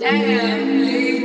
Damn.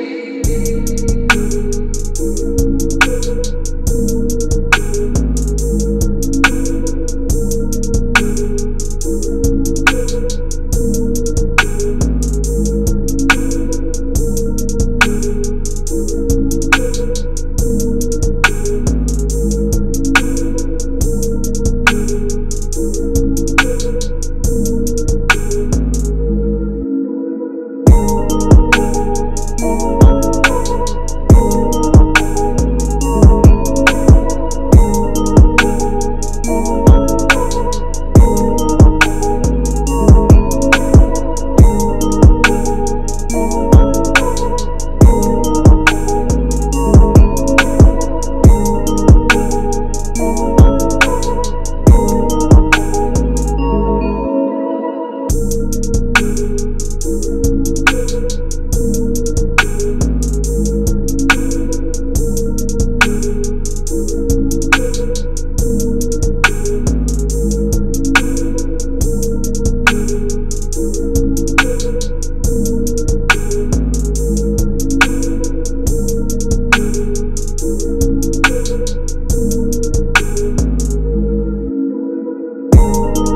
you.